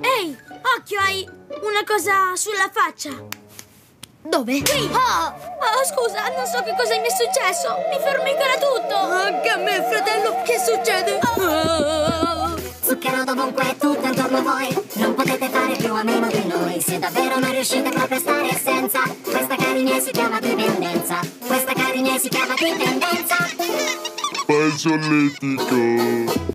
Ehi, occhio, hai una cosa sulla faccia. Dove? Qui! Oh, oh, scusa, non so che cosa mi è successo. Mi formicola tutto. Anche a me, fratello, che succede? Oh. Zucchero dovunque, tutto intorno a voi Non potete fare più a meno di noi Se davvero non riuscite proprio a stare senza Questa carine si chiama dipendenza Questa carine si chiama dipendenza Pasoletico.